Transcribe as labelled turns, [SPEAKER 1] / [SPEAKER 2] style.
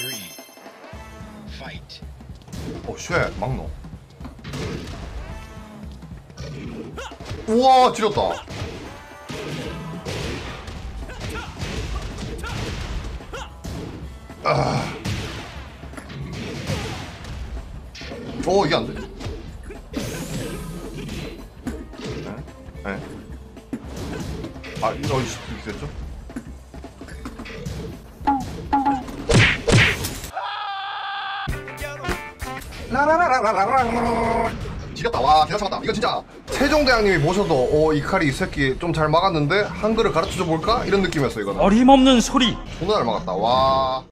[SPEAKER 1] three, fight.
[SPEAKER 2] 어쉣 막노 우와 지렸다 아. 오 이게 안 돼 네? 네? 아 이거 이렇게 됐죠? 라라라라라라 지렸다 와 대단 참았다 이거 진짜 세종대왕님이 보셔도 오 이 칼이 이 새끼 좀 잘 막았는데 한글을 가르쳐줘 볼까? 이런 느낌이었어 이거는
[SPEAKER 3] 어림없는 소리
[SPEAKER 2] 존나 잘 막았다 와